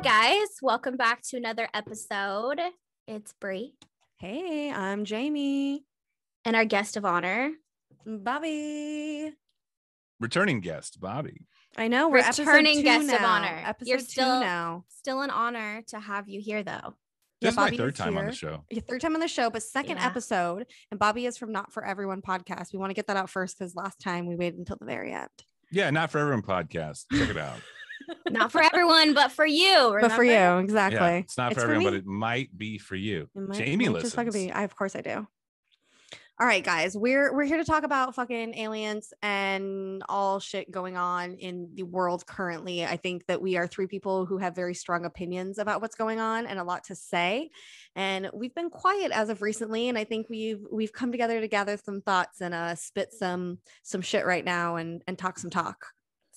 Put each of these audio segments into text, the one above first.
Hey guys, welcome back to another episode. It's Bree Hey, I'm Jamie. and our guest of honor. Bobby. returning guest Bobby. I know we're Returning two guest of honor. Episode You're still- now. Still an honor to have you here though. This is my Bobby third is time on the show. Your third time on the show, but second Yeah. episode. And Bobby is from Not for Everyone podcast. We want to get that out first because last time we waited until the very end. Yeah, not for everyone podcast. Check it out. Not for everyone, but for you. But for you, exactly. Yeah, it's not It's for for everyone, but it might be for you. Might- Jamie might listens. just fucking be. I of course I do. All right, guys, we're we're here to talk about fucking aliens and all shit going on in the world currently. I think that we are three people who have very strong opinions about what's going on and a lot to say. And we've been quiet as of recently, and I think we've we've come together to gather some thoughts and uh spit some some shit right now and and talk some talk.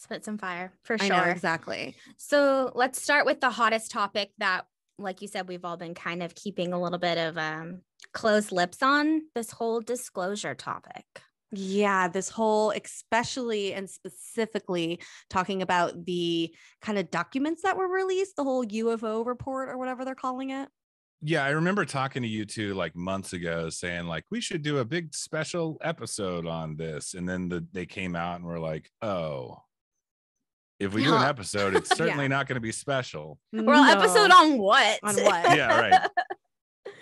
Spit some fire for I sure. know exactly. So let's start with the hottest topic that, like you said, we've all been kind of keeping a little bit of um, closed lips on this whole disclosure topic. Yeah, this whole, especially and specifically talking about the kind of documents that were released, the whole UFO report or whatever they're calling it. Yeah, I remember talking to you two like months ago saying like we should do a big special episode on this. And then the, they came out and were like, oh, if we do an episode, it's certainly not going to be special. Well, episode on what? On what? Yeah, right.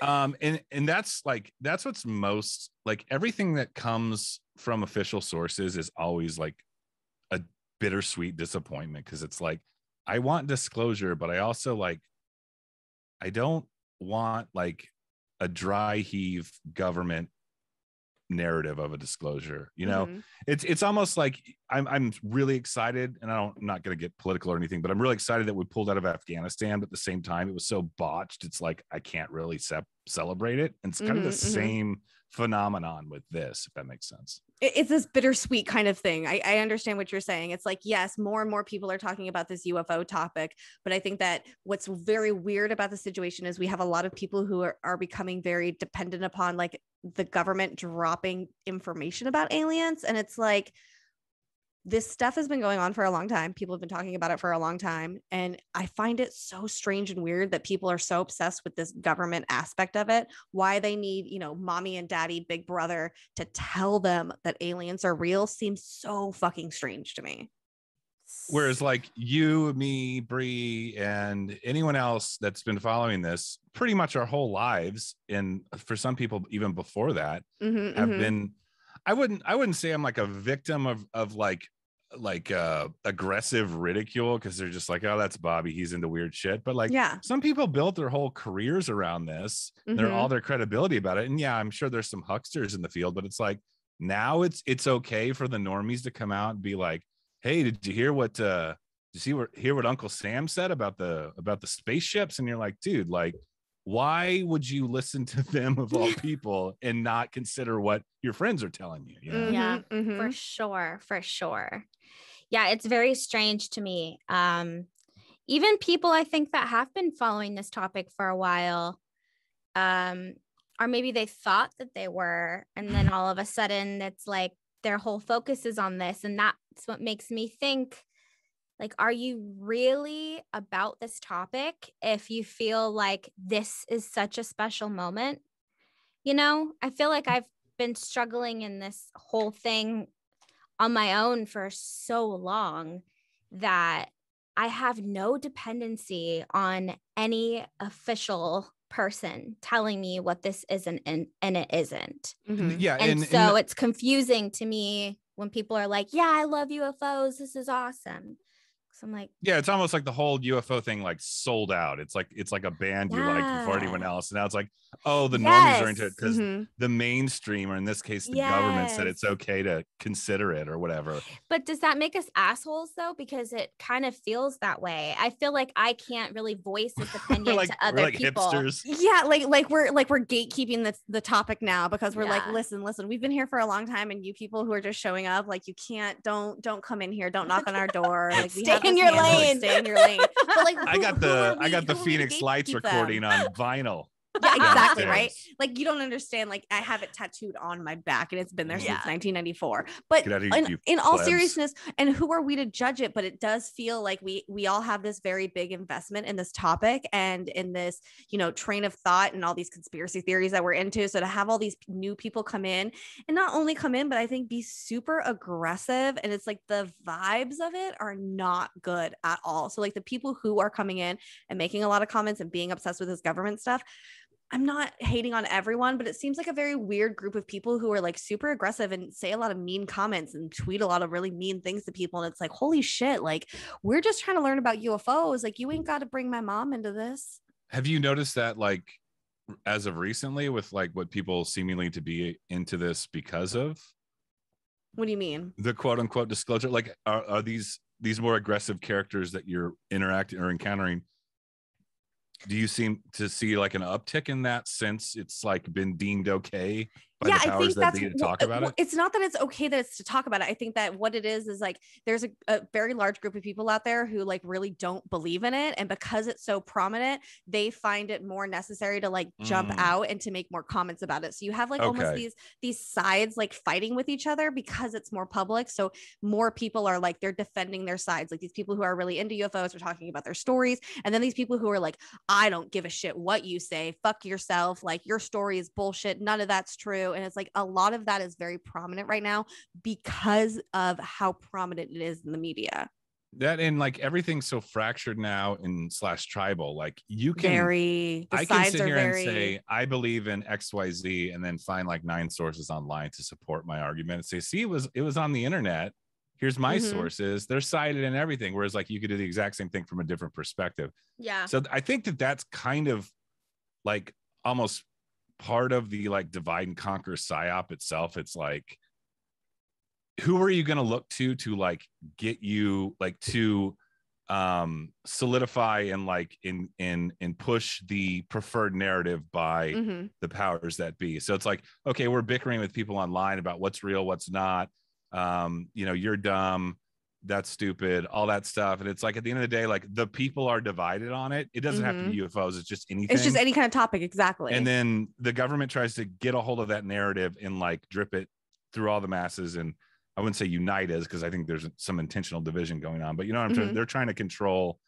um and and that's like that's what's most like everything that comes from official sources is always like a bittersweet disappointment because it's like i want disclosure but i also like i don't want like a dry heave government narrative of a disclosure you know Mhm. it's it's almost like I'm I'm really excited, and I don't I'm not going to get political or anything, but I'm really excited that we pulled out of Afghanistan. But at the same time, it was so botched. It's like I can't really sep- celebrate it. And it's kind of the Mhm, mhm. same phenomenon with this, if that makes sense. It's this bittersweet kind of thing. I, I understand what you're saying. It's like, yes, more and more people are talking about this UFO topic. But I think that what's very weird about the situation is we have a lot of people who are, are becoming very dependent upon like the government dropping information about aliens. And it's like, this stuff has been going on for a long time. People have been talking about it for a long time. And I find it so strange and weird that people are so obsessed with this government aspect of it. Why they need, you know, mommy and daddy, big brother to tell them that aliens are real seems so fucking strange to me. Whereas, like you, me, Bree, and anyone else that's been following this, pretty much our whole lives, and for some people even before that, Mhm, have mhm. been i wouldn't i wouldn't say i'm like a victim of of like like uh aggressive ridicule because they're just like oh that's bobby he's into weird shit but like yeah. some people built their whole careers around this they're Mhm. all their credibility about it and yeah i'm sure there's some hucksters in the field but it's like now it's it's okay for the normies to come out and be like hey did you hear what uh did you see what hear what uncle sam said about the about the spaceships and you're like dude like why would you listen to them of all people and not consider what your friends are telling you you know? Yeah, Mhm, mhm. for sure for sure yeah it's very strange to me um even people i think that have been following this topic for a while um or maybe they thought that they were and then all of a sudden it's like their whole focus is on this and that's what makes me think like are you really about this topic if you feel like this is such a special moment you know i feel like i've been struggling in this whole thing on my own for so long that I have no dependency on any official person telling me what this isn't and, and it isn't. Mhm. yeah And, and, so and it's confusing to me when people are like, yeah, I love UFOs. This is awesome. So I'm like, yeah it's almost like the whole ufo thing like sold out it's like it's like a band you like before anyone else and now it's like oh the normies are into it Yes. because Mhm. the mainstream or in this case the government said it's okay to consider it or whatever but does that make us assholes though? Because it kind of feels that way. I feel like I can't really voice this opinion like to other like people. hipsters Yeah, like like we're like we're gatekeeping the the topic now because we're like, listen, listen, we've been here for a long time, and you people who are just showing up, like you can't, don't don't come in here, don't knock on our door, like we Stay have in your lane. stay in your lane. But like, i got the i got the who are we to phoenix lights gatekeep them? recording on vinyl Yeah, exactly, downstairs. right? Like you don't understand. Like I have it tattooed on my back, and it's been there Yeah. since 1994. But Get out of here, in, you in all plebs. seriousness, and who are we to judge it? But it does feel like we we all have this very big investment in this topic and in this, you know, train of thought and all these conspiracy theories that we're into. So to have all these new people come in and not only come in, but I think be super aggressive, and it's like the vibes of it are not good at all. So like the people who are coming in and making a lot of comments and being obsessed with this government stuff. I'm not hating on everyone, but it seems like a very weird group of people who are like super aggressive and say a lot of mean comments and tweet a lot of really mean things to people. And it's like, holy shit, like we're just trying to learn about UFOs. Like, you ain't got to bring my mom into this. Have you noticed that like as of recently with like what people seemingly to be into this because of What do you mean? the quote unquote disclosure? Like are, are these these more aggressive characters that you're interacting or encountering? Do you seem to see like an uptick in that since it's like been deemed okay yeah, I think that that's talk about it? It's not that it's okay that it's to talk about it. I think that what it is is like there's a, a very large group of people out there who like really don't believe in it, and because it's so prominent, they find it more necessary to like jump Mm. out and to make more comments about it. So you have like almost these these sides like fighting with each other because it's more public. So more people are like they're defending their sides. Like these people who are really into UFOs are talking about their stories, and then these people who are like, I don't give a shit what you say. Fuck yourself. Like your story is bullshit. None of that's true. And it's like a lot of that is very prominent right now because of how prominent it is in the media. that and like everything's so fractured now in slash tribal. Like you can very the I can sides sit here very and say I believe in XYZ and then find like nine sources online to support my argument and say, see, it was it was on the internet. Here's my Mhm. sources. They're cited and everything. Whereas like you could do the exact same thing from a different perspective. Yeah. So I think that that's kind of like almost part of the like divide and conquer psyop itself. It's like, who are you going to look to to like get you like to um solidify and like in in and push the preferred narrative by Mhm. the powers that be so it's like okay we're bickering with people online about what's real what's not um you know you're dumb that's stupid all that stuff and it's like at the end of the day like the people are divided on it it doesn't have to be ufos it's just anything it's just any kind of topic exactly. and then the government tries to get a hold of that narrative and like drip it through all the masses and i wouldn't say unite us because i think there's some intentional division going on but you know what i'm trying Mhm. they're trying to control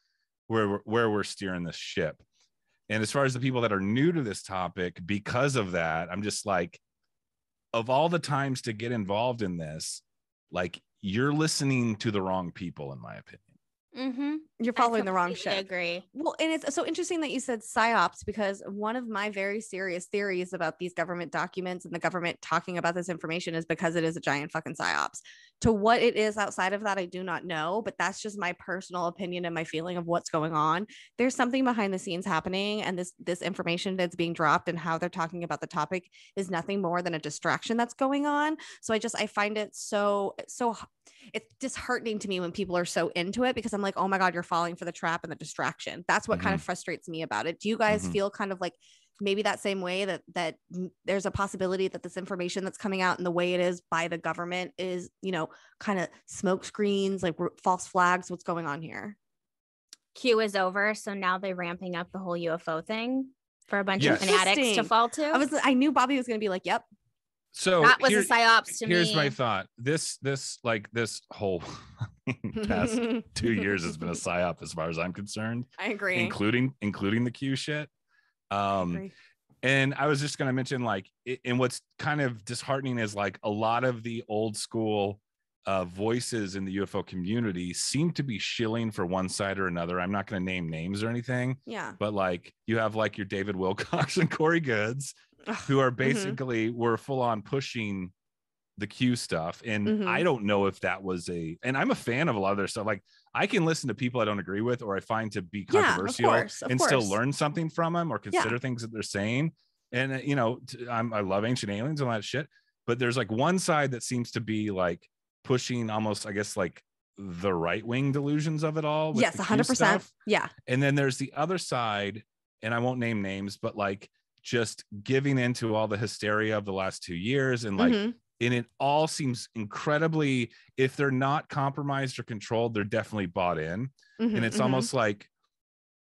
where we're, where we're steering this ship. And as far as the people that are new to this topic because of that i'm just like of all the times to get involved in this like you're listening to the wrong people in my opinion Mm-hmm. You're following the wrong shit I Agree. Well, and it's so interesting that you said psyops because one of my very serious theories about these government documents and the government talking about this information is because it is a giant fucking psyops. To what it is outside of that, I do not know, but that's just my personal opinion and my feeling of what's going on. There's something behind the scenes happening, and this this information that's being dropped and how they're talking about the topic is nothing more than a distraction that's going on. So I just I find it so so it's disheartening to me when people are so into it because I'm like, oh my God, you're falling for the trap and the distraction. That's what kind of frustrates me about it. Do you guys Mhm. feel kind of like maybe that same way that that there's a possibility that this information that's coming out and the way it is by the government is, you know, kind of smoke screens, like false flags? What's going on here? Q is over, so now they're ramping up the whole UFO thing for a bunch Yes. of fanatics to fall to. I was I knew Bobby was going to be like, "Yep, so that was here- a psyops to here's me. my thought this this like this whole past two years has been a psyop as far as i'm concerned I agree. including including the q shit um agree. and i was just going to mention like it, and what's kind of disheartening is like a lot of the old school uh voices in the ufo community seem to be shilling for one side or another i'm not going to name names or anything Yeah. but like you have like your david wilcocks and corey goodes who are mhm. basically were full on pushing the Q stuff. And Mhm. I don't know if that was a and I'm a fan of a lot of their stuff. Like I can listen to people I don't agree with or I find to be Yeah, of controversial course, of and still learn something from them or Yeah. consider things that they're saying. And uh, you know, I'm, I love ancient aliens and all that shit. But there's like one side that seems to be like pushing almost, I guess, like the right wing delusions of it all. Yes, 100%. stuff. Yeah. And then there's the other side, and I won't name names, but like just giving into all the hysteria of the last two years and like Mhm. and it all seems incredibly if they're not compromised or controlled they're definitely bought in Mhm, and it's mhm. almost like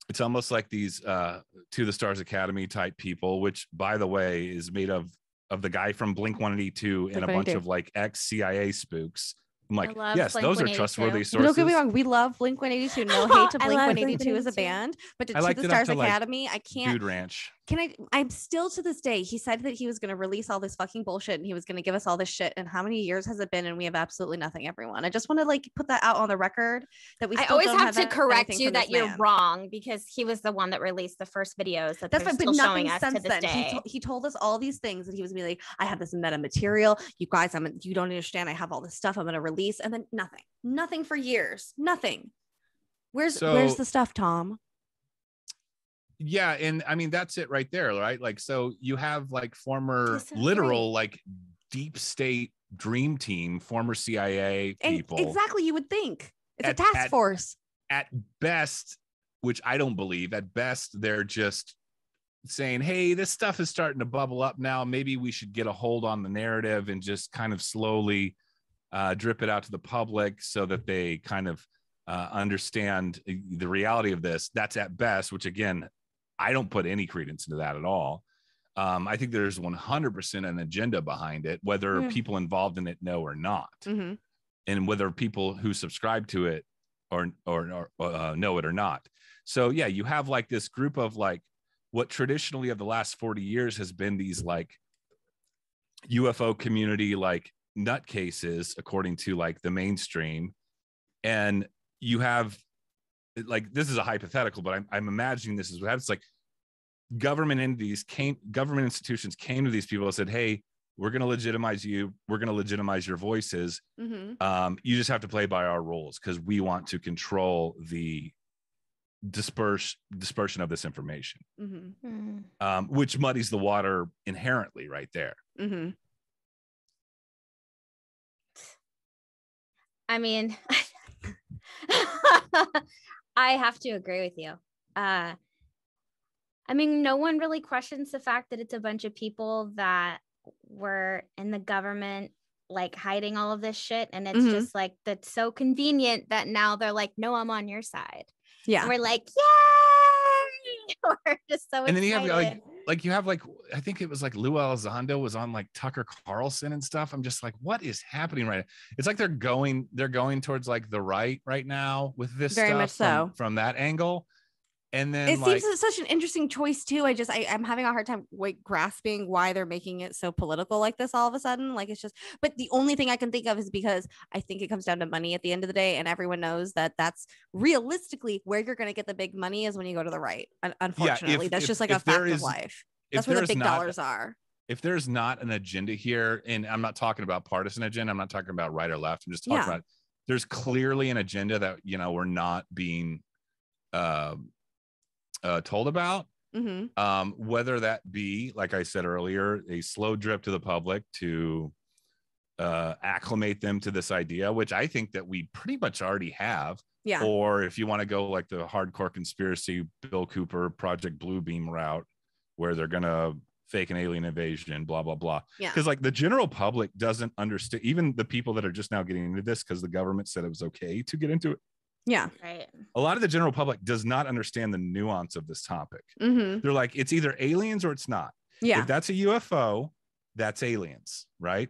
it's almost like these uh to the stars academy type people which by the way is made of of the guy from blink 182 and a bunch of like ex cia spooks i'm like love yes those are trustworthy sources Don't get me wrong. We love Blink 182. No hate to Blink 182 as a band, but to, to the Stars to, like, Academy, I can't. dude ranch Can I? I'm still to this day. He said that he was going to release all this fucking bullshit and he was going to give us all this shit. And how many years has it been? And we have absolutely nothing. Everyone. I just want to like put that out on the record that we. I always don't have to any- correct you that you're man. wrong because he was the one that released the first videos that That's they're fine, but still showing nothing us to this then. day. He, to- he told us all these things that he was gonna be like, I have this meta material. You guys, I'm you don't understand. I have all this stuff I'm gonna release, and then nothing, nothing for years, nothing. Where's where's the stuff, Tom? Yeah and i mean that's it right there right like so you have like former literal like deep state dream team former cia And people exactly, you would think it's At- a task at- force. at best, which I don't believe, at best, they're just saying, hey, this stuff is starting to bubble up now. Maybe we should get a hold on the narrative and just kind of slowly uh, drip it out to the public so that they kind of uh, understand the reality of this. That's at best, which again, I don't put any credence into that at all. Um, I think there's 100% an agenda behind it, whether Yeah. people involved in it know or not Mhm. and whether people who subscribe to it or or, or uh, know it or not. So yeah, you have like this group of like what traditionally of the last 40 years has been these like UFO community like nutcases according to like the mainstream and you have like this is a hypothetical but I'm, I'm imagining this is what happens like government entities came government institutions came to these people and said hey we're going to legitimize you we're going to legitimize your voices Mhm. um, you just have to play by our rules because we want to control the disperse dispersion of this information, Mhm. Mm. um, which muddies the water inherently right there. Mhm. I mean, I have to agree with you. Uh, I mean, no one really questions the fact that it's a bunch of people that were in the government, like hiding all of this shit. And it's Mhm. just like, that's so convenient that now they're like, no, I'm on your side. Yeah. And we're like, yay! we're just so And then you have like like you have like I think it was like Lou Elizondo was on like Tucker Carlson and stuff. I'm just like, what is happening right now? It's like they're going they're going towards like the right right now with this Very stuff much from, so. from that angle. And then it like seems such an interesting choice too. I just I, I'm having a hard time like grasping why they're making it so political like this all of a sudden. Like it's just, but the only thing I can think of is because I think it comes down to money at the end of the day, and everyone knows that that's realistically where you're going to get the big money is when you go to the right. Un- Unfortunately, that's if- just like a if fact of life. That's where the big not- dollars are. if there's not an agenda here, and I'm not talking about partisan agenda, I'm not talking about right or left. I'm just talking Yeah. about there's clearly an agenda that you know we're not being um uh, told about. hmm Um, whether that be, like I said earlier, a slow drip to the public to uh, acclimate them to this idea, which I think that we pretty much already have. Yeah. Or if you want to go like the hardcore conspiracy, Bill Cooper, Project Bluebeam route, where they're gonna fake an alien invasion, blah blah blah. Yeah. Because like the general public doesn't understand, even the people that are just now getting into this because the government said it was okay to get into it. Yeah. right. A lot of the general public does not understand the nuance of this topic. hmm They're like, it's either aliens or it's not. Yeah. If that's a UFO, that's aliens, right?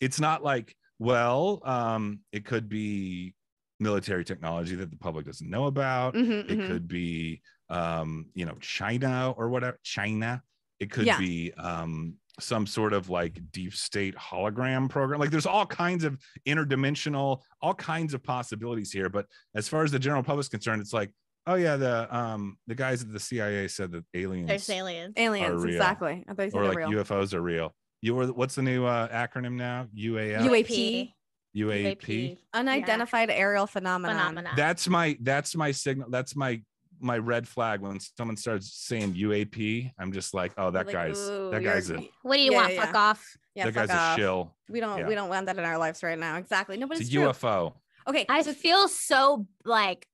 It's not like, well, um, it could be military technology that the public doesn't know about. Mhm, It mhm. could be, um, you know, China or whatever. China. It could Yeah. be um, some sort of like deep state hologram program. Like there's all kinds of interdimensional, all kinds of possibilities here. But as far as the general public's concerned, it's like, oh yeah, the um the guys at the CIA said that aliens There's aliens. Aliens. real. Exactly. I thought or like real. UFOs are real. You were what's the new uh, acronym now? UAF. UAP. UAP. Unidentified aerial phenomenon. Phenomenon. That's my that's my signal. That's my my red flag when someone starts saying UAP. I'm just like, oh, that Like, guy's that guy's a what do you Yeah, want? yeah. Fuck off. Yeah, that guy's off. a shill. We don't Yeah. we don't want that in our lives right now. Exactly. No, but It's it's, a true. UFO. Okay. I so- feel so like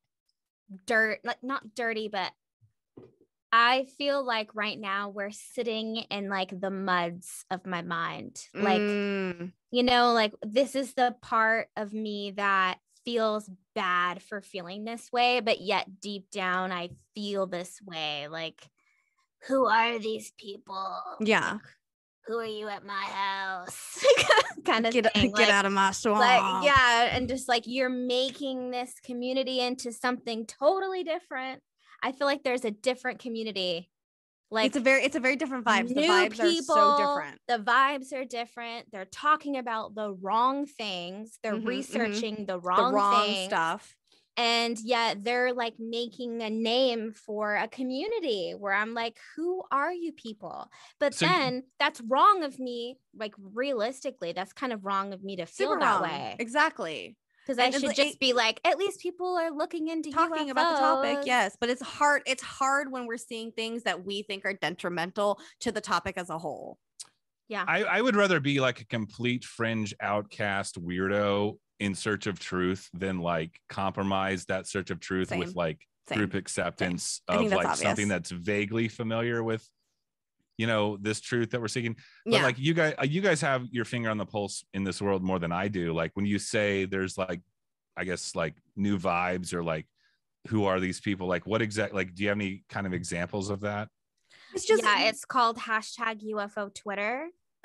dirt, like not dirty, but I feel like right now we're sitting in like the muds of my mind. Like, Mm, you know, like this is the part of me that feels bad for feeling this way, but yet deep down I feel this way. Like, who are these people? Yeah. Like, who are you at my house? kind of Get, thing. get like, out of my swamp. like, yeah, and just like you're making this community into something totally different. I feel like there's a different community. Like it's a very it's a very different vibe. The new people, are so different. The vibes are different. They're talking about the wrong things. They're Mhm, mhm. researching the The wrong, wrong things, stuff. and yet they're like making a name for a community where I'm like, who are you people? But So you- then that's wrong of me. Like realistically, that's kind of wrong of me to feel that wrong. way Exactly. Because I should like- just be like, at least people are looking into talking about the topic yes but it's hard it's hard when we're seeing things that we think are detrimental to the topic as a whole. Yeah. I, I would rather be like a complete fringe outcast weirdo in search of truth than like compromise that search of truth with like Same. group acceptance I think of that's like something that's vaguely familiar with you know this truth that we're seeking. But yeah. like you guys uh, you guys have your finger on the pulse in this world more than i do. Like when you say there's like i guess like new vibes or like who are these people? Like what exact like do you have any kind of examples of that? It's just yeah, it's called hashtag UFO Twitter.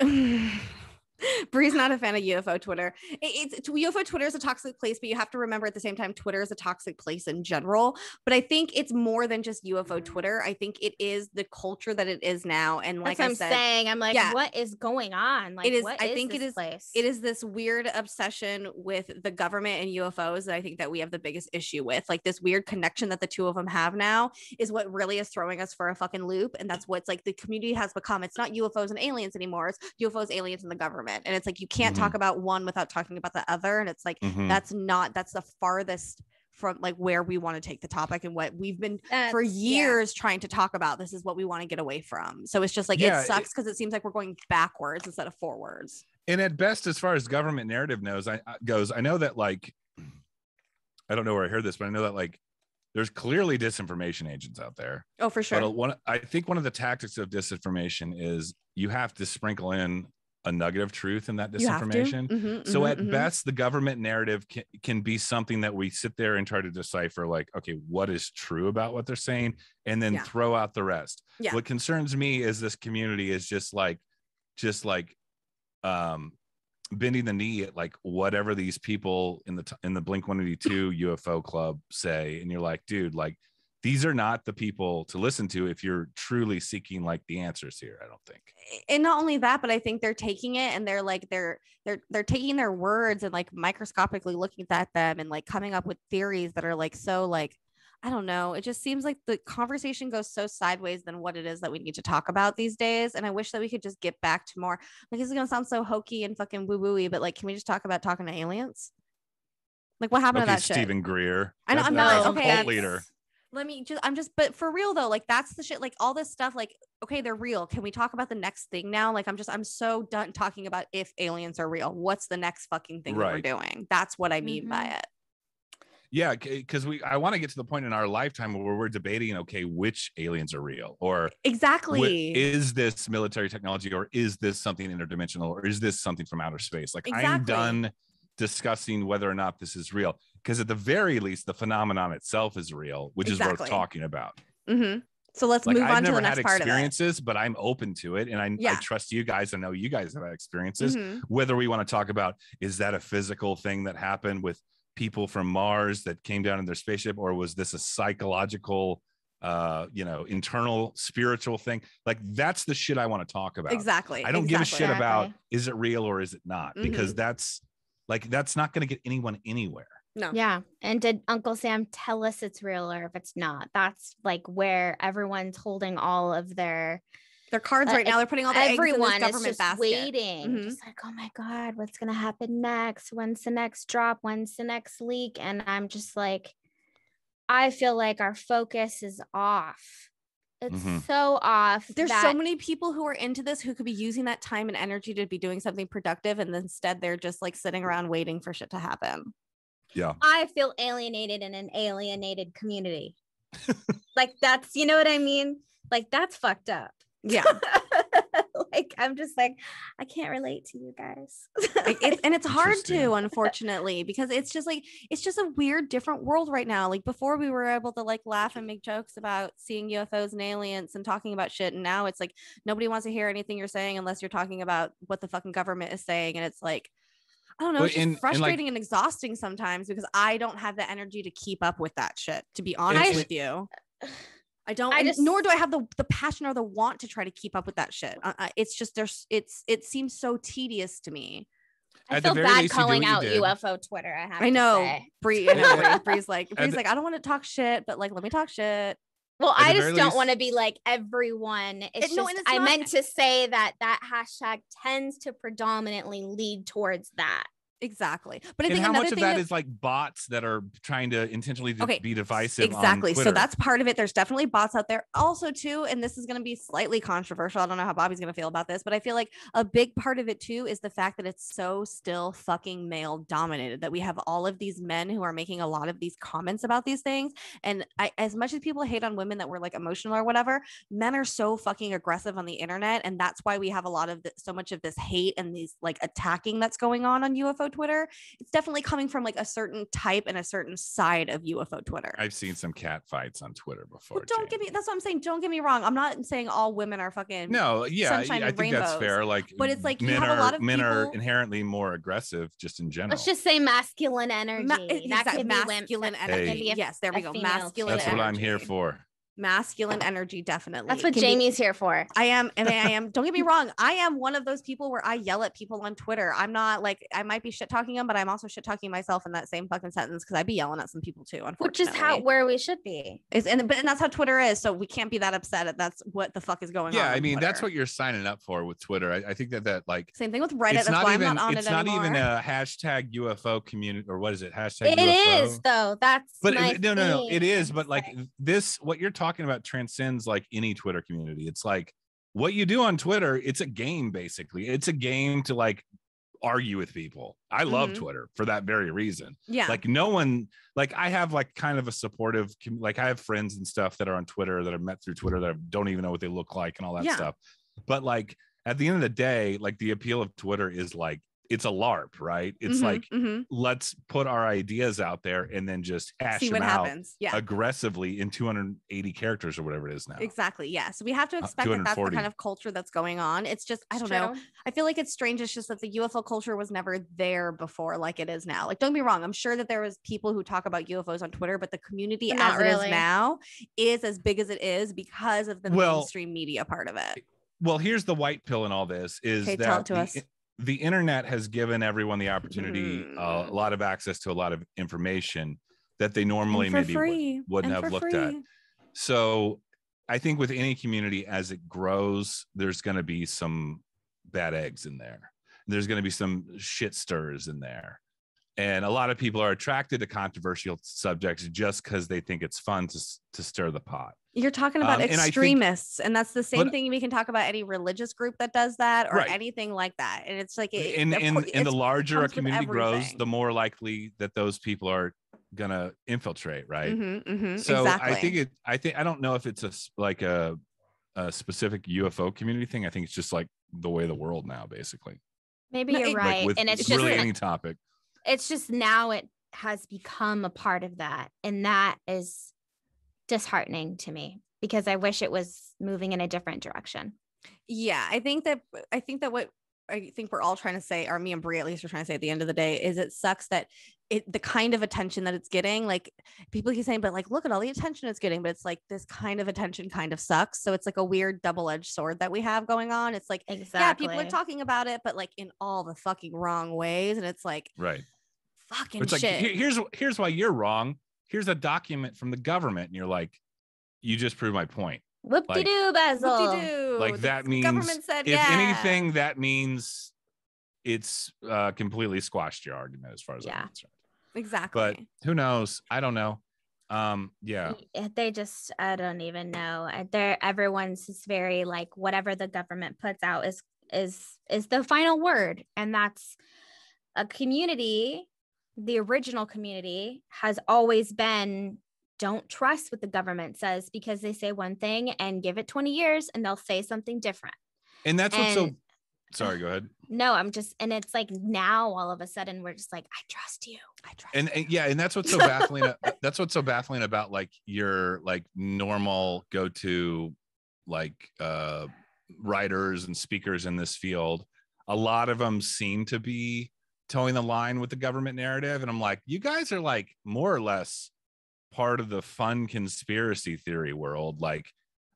Bree's not a fan of UFO Twitter. It- It's UFO Twitter is a toxic place, but you have to remember at the same time, Twitter is a toxic place in general. But I think it's more than just UFO Twitter. I think it is the culture that it is now. And like That's I I'm said, saying. I'm like, yeah. what is going on? Like, is- what I think it is- place? it is this weird obsession with the government and UFOs that I think that we have the biggest issue with. Like this weird connection that the two of them have now is what really is throwing us for a fucking loop. And that's what's like the community has become. It's not UFOs and aliens anymore. It's UFOs, aliens, and the government. And it's like you can't talk about one without talking about the other. And it's like Mhm. that's not that's the farthest from like where we want to take the topic and what we've been for That's- yeah. years trying to talk about. This is what we want to get away from. So it's just like Yeah, it it- sucks because it seems like we're going backwards instead of forwards. and at best as far as government narrative knows i I- goes i know that like i don't know where i heard this but i know that like there's clearly disinformation agents out there Oh, for sure. but one i think one of the tactics of disinformation is you have to sprinkle in a nugget of truth in that You have to. disinformation Mhm, so mhm, at mhm. best the government narrative can, can be something that we sit there and try to decipher like okay what is true about what they're saying and then Yeah. throw out the rest Yeah. what concerns me is this community is just like just like um bending the knee at like whatever these people in the t- in the blink 182 ufo club say and you're like dude like these are not the people to listen to if you're truly seeking like the answers here i don't think and not only that, but I think they're taking it and they're like they're they're they're taking their words and like microscopically looking at them and like coming up with theories that are like so like I don't know. It just seems like the conversation goes so sideways than what it is that we need to talk about these days. And I wish that we could just get back to more like this is gonna sound so hokey and fucking woo wooey, but like, can we just talk about talking to aliens? Like what happened okay to that shit? steven greer I know- I'm not- a okay, cult leader let me just i'm just but for real though like that's the shit like all this stuff like okay they're real. Can we talk about the next thing now? Like i'm just i'm so done talking about if aliens are real. What's the next fucking thing that we're doing? That's what i mean by Mhm. it. Yeah, because we I want to get to the point in our lifetime where we're debating, okay, which aliens are real, or wh- exactly. is this military technology, or is this something interdimensional, or is this something from outer space? Like I'm done discussing whether or not this is real, because at the very least, the phenomenon itself is real, which is worth talking about. hmm so let's Like move I've on to never the next part of it experiences, but I'm open to it, and I, I trust you guys. I know you guys have had experiences Mhm. whether we want to talk about is that a physical thing that happened with people from Mars that came down in their spaceship, or was this a psychological, uh, you know, internal spiritual thing? Like that's the shit I want to talk about. exactly I don't give a shit about is it real or is it not, because that's like that's not going to get anyone anywhere. No Yeah. And did Uncle Sam tell us it's real or if it's not? That's like where everyone's holding all of their their cards Uh, right now they're putting all the eggs in everyone this is just basket waiting. Mhm. Just like, oh my God, what's gonna happen next? When's the next drop? When's the next leak? And I'm just like, I feel like our focus is off. It's Mhm. so off. there's that- so many people who are into this who could be using that time and energy to be doing something productive and instead they're just like sitting around waiting for shit to happen Yeah. I feel alienated in an alienated community. like that's you know what I mean? Like that's fucked up. yeah like I'm just like I can't relate to you guys. It's, and it's hard to unfortunately because it's just like it's just a weird different world right now like before we were able to like laugh and make jokes about seeing ufos and aliens and talking about shit and now it's like nobody wants to hear anything you're saying unless you're talking about what the fucking government is saying and it's like i don't know Well, it's just and- and, like- frustrating and, exhausting sometimes because i don't have the energy to keep up with that shit to be honest with you I don't, I and just- nor do I have the the passion or the want to try to keep up with that shit. Uh, uh, it's just there's, it's it seems so tedious to me. I feel bad least, calling out did. UFO Twitter. I have I know. say. Bree, I know, Yeah. Bree- Bree's like, At Bree's the- like, I don't want to talk shit, but like, let me talk shit. Well, At I just don't least- want to be like everyone. It's no, just and it's I not- meant to say that that hashtag tends to predominantly lead towards that. Exactly. But I and think how much of that that is like bots that are trying to intentionally Okay, be divisive on exactly so that's part of it there's definitely bots out there also too and this is going to be slightly controversial i don't know how bobby's going to feel about this but i feel like a big part of it too is the fact that it's so still fucking male dominated that we have all of these men who are making a lot of these comments about these things and I, as much as people hate on women that were like emotional or whatever men are so fucking aggressive on the internet and that's why we have a lot of the, so much of this hate and these like attacking that's going on on ufo twitter it's definitely coming from like a certain type and a certain side of ufo twitter I've seen some cat fights on Twitter before. well, don't get me. That's what I'm saying. Don't get me wrong. I'm not saying all women are fucking. No, yeah, sunshine I and think that's fair. Like, But it's like you men have a are lot of men are inherently more aggressive just in general. Let's just say masculine energy. Ma- that exact- could be women- masculine energy. could be a- yes, there we a go. female Masculine. that's what I'm here for. Masculine energy, definitely. That's what Can be- Jamie's here for. I am, and I am. Don't get me wrong. I am one of those people where I yell at people on Twitter. I'm not like I might be shit talking them, but I'm also shit talking myself in that same fucking sentence because I'd be yelling at some people too. Unfortunately, Which is how where we should be. It's, and but and that's how Twitter is. So we can't be that upset at that's what the fuck is going on. Yeah, I on mean that's what you're signing up for with Twitter. I, I think that that like Same thing with Reddit. it's That's not why even I'm not on it's it not anymore. even a hashtag UFO community or what is it hashtag It UFO? is though. That's but my it- no no no it thing. is but like this what you're talking about transcends like any twitter community it's like what you do on twitter it's a game basically it's a game to like argue with people i love Mhm. twitter for that very reason yeah. like no one like i have like kind of a supportive like i have friends and stuff that are on twitter that i've met through twitter that I don't even know what they look like and all that Yeah. stuff but like at the end of the day like the appeal of twitter is like it's a larp right it's Mhm, like mhm. let's put our ideas out there and then just hash see them what out happens. Yeah. aggressively in 280 characters or whatever it is now. Exactly. Yeah. So we have to Uh, expect that that's the kind of culture that's going on. It's just, I don't know. I feel like it's strange. It's just that the UFO culture was never there before, like it is now. Like, don't be wrong. I'm sure that there was people who talk about UFOs on Twitter, but the community But as not it is now is as big as it is because of the Well, mainstream media part of it. Well, here's the white pill in all this is Okay, that tell it to the, us. The internet has given everyone the opportunity, uh, Mm. a lot of access to a lot of information that they normally maybe would- free. wouldn't and have looked at. So I think with any community as it grows, there's going to be some bad eggs in there. There's going to be some shit stirs in there. And a lot of people are attracted to controversial subjects just because they think it's fun to, to stir the pot. You're talking about Um, and think- extremists, and that's the same But- thing we can talk about any religious group that does that or Right. anything like that. And it's like, it, and of and, cour- and the larger a community grows, the more likely that those people are gonna infiltrate, right? Mhm, mhm, So exactly. I think it. I think I don't know if it's a s- like a a specific UFO community thing. I think it's just like the way of the world now, basically. Maybe No, you're Like right. with and it's just really an- any topic. It's just now it has become a part of that and that is disheartening to me because i wish it was moving in a different direction. Yeah i think that i think that what i think we're all trying to say or me and bree at least are trying to say at the end of the day is it sucks that it the kind of attention that it's getting like people keep saying but like look at all the attention it's getting but it's like this kind of attention kind of sucks. So it's like a weird double-edged sword that we have going on. It's like exactly yeah people are talking about it but like in all the fucking wrong ways and it's like Right. Fucking It's like shit here- here's here's why you're wrong. Here's a document from the government, and you're like, you just proved my point. whoop-de-doo basil Whoop-de-doo. Like The that means government said if yeah. anything, that means it's uh, completely squashed your argument as far as Yeah. I'm concerned. exactly But who knows? I don't know. Um, yeah. They just i don't even know Uh, they're everyone's is very like whatever the government puts out is is is the final word and that's a community the original community has always been don't trust what the government says because they say one thing and give it 20 years and they'll say something different. And that's what's so sorry go ahead. No, I'm just, and it's like now all of a sudden we're just like, I trust you. I trust and, and yeah and that's what's so baffling that's what's so baffling about like your like normal go-to like uh writers and speakers in this field. A lot of them seem to be towing the line with the government narrative and i'm like you guys are like more or less part of the fun conspiracy theory world like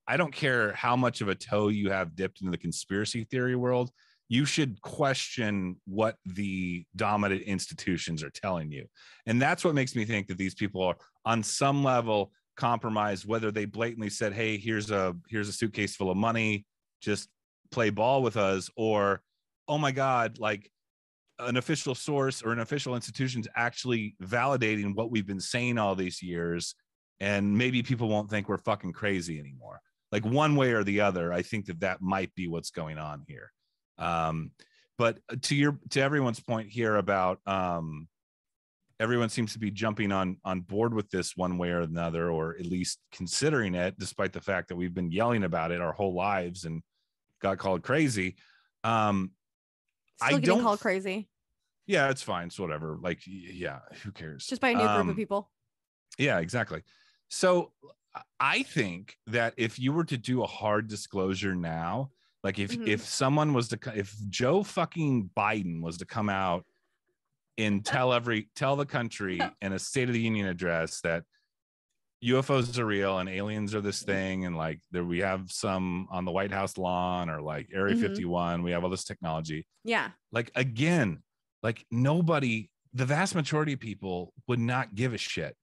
i don't care how much of a toe you have dipped into the conspiracy theory world you should question what the dominant institutions are telling you. And that's what makes me think that these people are on some level compromised, whether they blatantly said, Hey, here's a here's a suitcase full of money, just play ball with us, or oh my God, like an official source or an official institution's actually validating what we've been saying all these years. And maybe people won't think we're fucking crazy anymore. Like one way or the other, I think that that might be what's going on here um but to your to everyone's point here about um everyone seems to be jumping on on board with this one way or another or at least considering it despite the fact that we've been yelling about it our whole lives and got called crazy um Still I getting don't- called crazy yeah it's fine it's whatever like yeah who cares just by a new group Um, of people. yeah, exactly. So I think that if you were to do a hard disclosure now, like if Mhm. if someone was to if Joe fucking Biden was to come out and tell every tell the country in a State of the Union address that UFOs are real and aliens are this thing and like there we have some on the White House lawn or like Area Mhm. 51, we have all this technology Yeah. like again like nobody the vast majority of people would not give a shit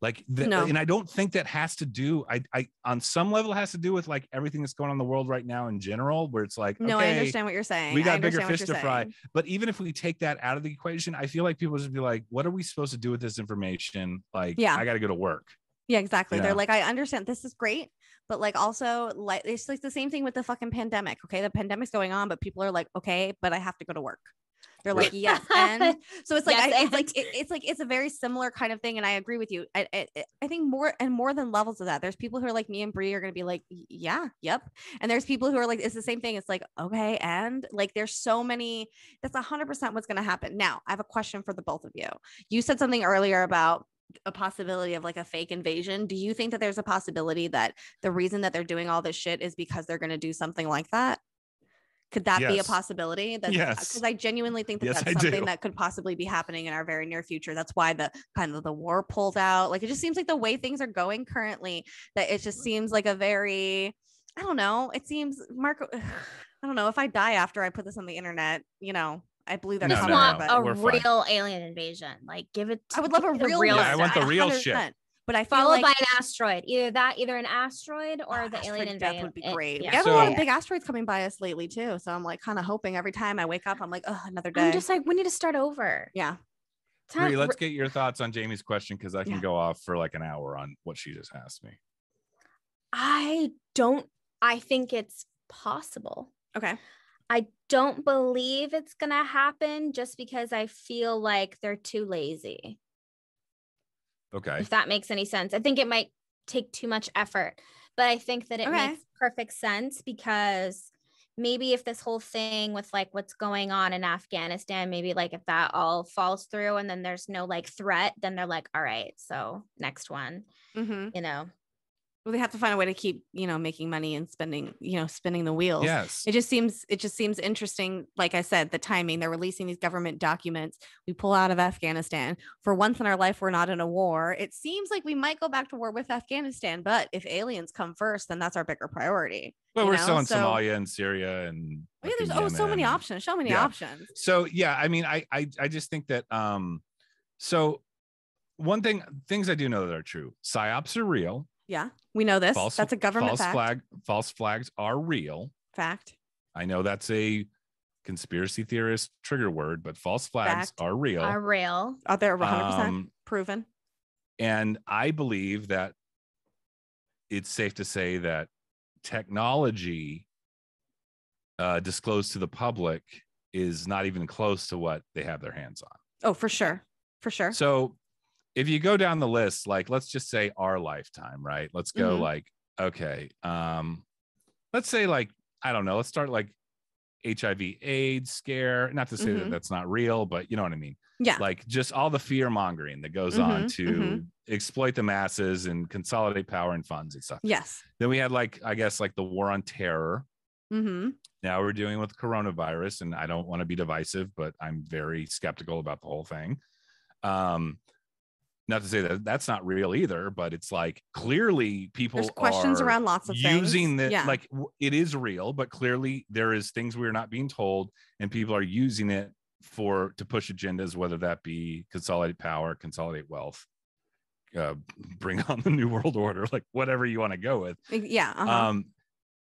like the, No. and i don't think that has to do I, I on some level has to do with like everything that's going on in the world right now in general where it's like No, I understand what you're saying. we got bigger fish to fry but even if we take that out of the equation i feel like people just be like what are we supposed to do with this information like Yeah. i gotta go to work Yeah, exactly. Yeah. They're like, I understand this is great, but like also like it's like the same thing with the fucking pandemic. Okay, the pandemic's going on, but people are like, okay, but I have to go to work. They're like, yes, and so it's like Yes, I, it's like it, it's like it's a very similar kind of thing, and I agree with you. I, I I think more and more than levels of that. There's people who are like me and Bree are gonna be like, yeah, yep, and there's people who are like, it's the same thing. It's like okay, and like there's so many. That's a hundred percent what's gonna happen. Now, I have a question for the both of you. You said something earlier about a possibility of like a fake invasion. Do you think that there's a possibility that the reason that they're doing all this shit is because they're going to do something like that? Could that be a possibility? That's uh, Yes. because I genuinely think that Yes, that's something that could possibly be happening in our very near future. That's why the kind of the war pulled out. Like it just seems like the way things are going currently, that it just seems like a very, I don't know. It seems Marco. I don't know if I die after I put this on the internet. You know, I blew their No, just no, want no, but- a we're fine. real alien invasion. Like, give it. I would love a give it real. Yeah, I want the stuff, real shit. 100%. But I followed like by an asteroid. Either that, either an asteroid oh, or Oh, the asteroid alien death invasion. would be great. Yeah. We have a lot of big asteroids coming by us lately too, so I'm like kind of hoping every time I wake up, I'm like, oh, another day. I'm just like, we need to start over. yeah, Time- Bree, let's get your thoughts on jamie's question because i can Yeah. go off for like an hour on what she just asked me I don't. I think it's possible. okay, I don't believe it's gonna happen just because I feel like they're too lazy. Okay If that makes any sense. I think it might take too much effort, but I think that it Okay. makes perfect sense because maybe if this whole thing with like what's going on in Afghanistan, maybe like if that all falls through and then there's no like threat, then they're like, all right, so next one, mm-hmm. you know. Well, they have to find a way to keep you know making money and spending you know spinning the wheels. yes It just seems it just seems interesting. Like I said, the timing. They're releasing these government documents. We pull out of Afghanistan. For once in our life, we're not in a war. It seems like we might go back to war with Afghanistan, but if aliens come first, then that's our bigger priority. Well, we're know, still in so- Somalia and Syria and Oh, yeah, there's oh so many options. So many Yeah. options. So yeah, I mean, I I I just think that um, so one thing things I do know that are true. Psyops are real. Yeah, we know this. False, that's a government false fact. flag. False flags are real. Fact. I know that's a conspiracy theorist trigger word, but false flags Fact. are real. Are real. Are they 100 percent Um, proven? and I believe that it's safe to say that technology uh, disclosed to the public is not even close to what they have their hands on. Oh, for sure, for sure. So if you go down the list, like let's just say our lifetime, right? Let's go Mhm. like, okay, um, let's say like, I don't know, let's start like HIV AIDS scare. Not to say that Mhm. that's not real, but you know what I mean. Yeah. Like just all the fear mongering that goes on Mhm, to exploit the masses and consolidate power and funds and stuff. Yes. Then we had like, I guess, like the war on terror. Mm-hmm. Now we're dealing with coronavirus, and I don't want to be divisive, but I'm very skeptical about the whole thing. Um, not to say that that's not real either, but it's like clearly people There's questions are around lots of using that Yeah. like it is real, but clearly there is things we're not being told, and people are using it for to push agendas, whether that be consolidate power, consolidate wealth, uh, bring on the new world order, like whatever you want to go with. yeah. Uh-huh. Um,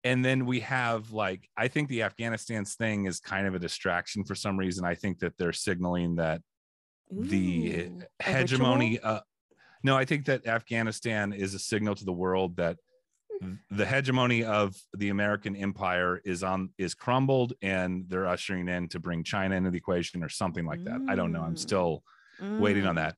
and then we have like I think the Afghanistan's thing is kind of a distraction for some reason. I think that they're signaling that the Ooh, a hegemony uh no i think that afghanistan is a signal to the world that the hegemony of the american empire is on is crumbled and they're ushering in to bring china into the equation or something like that i don't know i'm Mm. still waiting on Mm. that